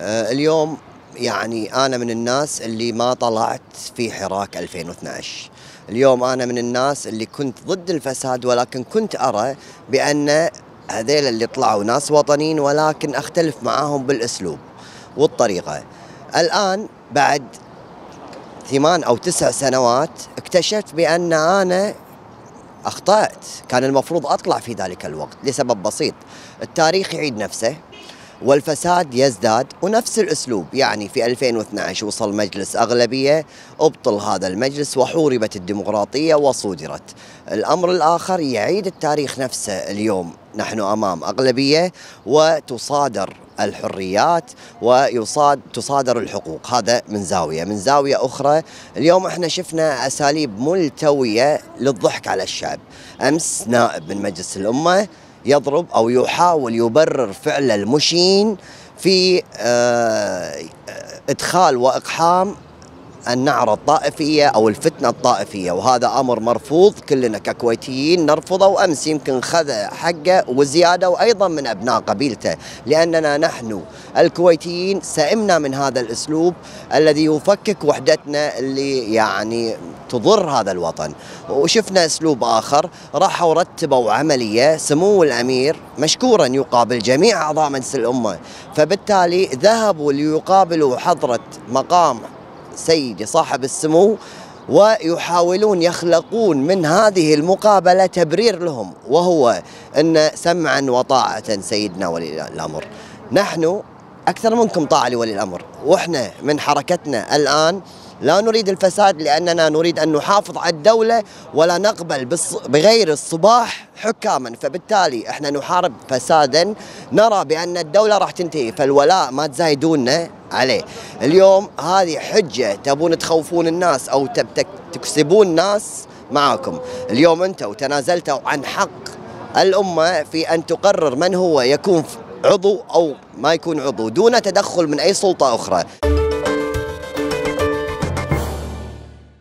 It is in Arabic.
آه، اليوم يعني أنا من الناس اللي ما طلعت في حراك 2012 اليوم أنا من الناس اللي كنت ضد الفساد ولكن كنت أرى بأن هذيل اللي طلعوا ناس وطنيين ولكن أختلف معاهم بالأسلوب والطريقة. الآن بعد ثمان أو تسع سنوات اكتشفت بأن أنا أخطأت. كان المفروض أطلع في ذلك الوقت لسبب بسيط. التاريخ يعيد نفسه. والفساد يزداد ونفس الأسلوب. يعني في 2012 وصل مجلس أغلبية أبطل هذا المجلس وحوربت الديمقراطية وصودرت. الأمر الآخر يعيد التاريخ نفسه اليوم. نحن أمام أغلبية وتصادر الحريات ويصاد تصادر الحقوق. هذا من زاوية. من زاوية أخرى اليوم إحنا شفنا أساليب ملتوية للضحك على الشعب. أمس نائب من مجلس الأمة يضرب أو يحاول يبرر فعل المشين في آه، إدخال وإقحام النعرة الطائفية أو الفتنة الطائفية وهذا أمر مرفوض كلنا ككويتيين نرفضه وأمس يمكن خذ حقه وزيادة وأيضا من أبناء قبيلته لأننا نحن الكويتيين سئمنا من هذا الأسلوب الذي يفكك وحدتنا اللي يعني تضر هذا الوطن. وشفنا أسلوب آخر راحوا رتبوا عملية سمو الأمير مشكورا يقابل جميع أعضاء مجلس الأمة فبالتالي ذهبوا ليقابلوا حضرة مقام سيدي صاحب السمو ويحاولون يخلقون من هذه المقابلة تبرير لهم وهو إن سمعا وطاعة سيدنا ولي الأمر. نحن أكثر منكم طاعه لولي الأمر. وإحنا من حركتنا الآن لا نريد الفساد لأننا نريد أن نحافظ على الدولة ولا نقبل بغير الصباح حكاما. فبالتالي إحنا نحارب فسادا. نرى بأن الدولة راح تنتهي فالولاء ما تزايدونا عليه. اليوم هذه حجة تبون تخوفون الناس أو تكسبون الناس معكم اليوم أنتم تنازلتوا عن حق الأمة في أن تقرر من هو يكون عضو أو ما يكون عضو دون تدخل من أي سلطة أخرى.